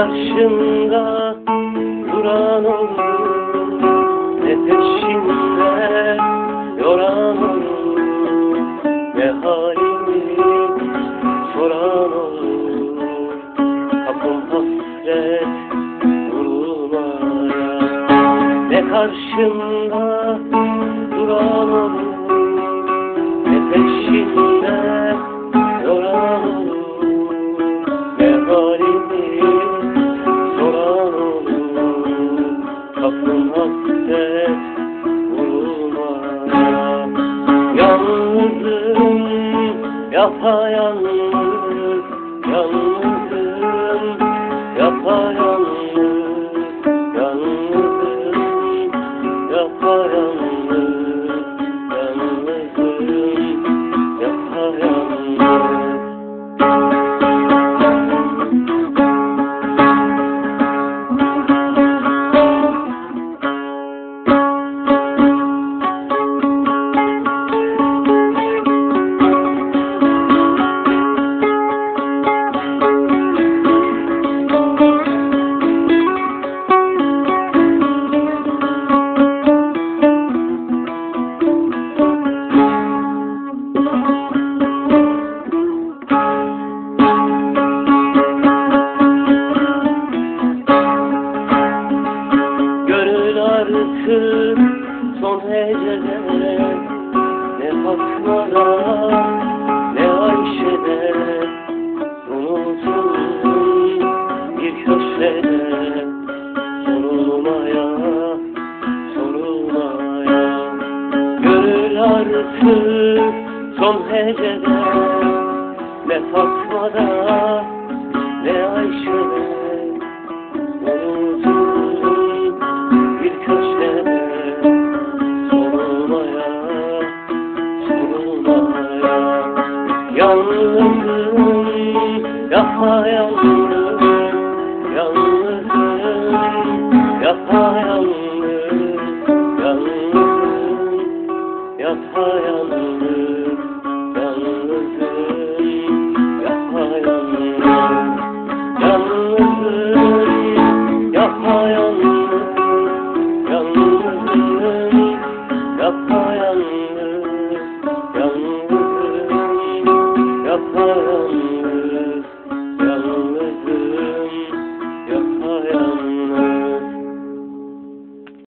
karşımda duran olur. Ne peşimde yoran olur. Ne halimi soran olur. Kapım hasret vurulmaya. Ne karşımda duran olur. Ne peşimde yapayalnız Yalnızım yapayalnız son hecede Ne Fatma'da ne Ayşe'de. Unutulsun bir köşede Sorulmaya, sorulmaya. Gönül artık son hecede Ne Fatma'da ne Ayşe'de yapayalnız Yalnızım, yapayalnız Yalnızım, yapayalnız Yalnızım, yapayalnız Yalnızım, yapayalnız Yalnızım,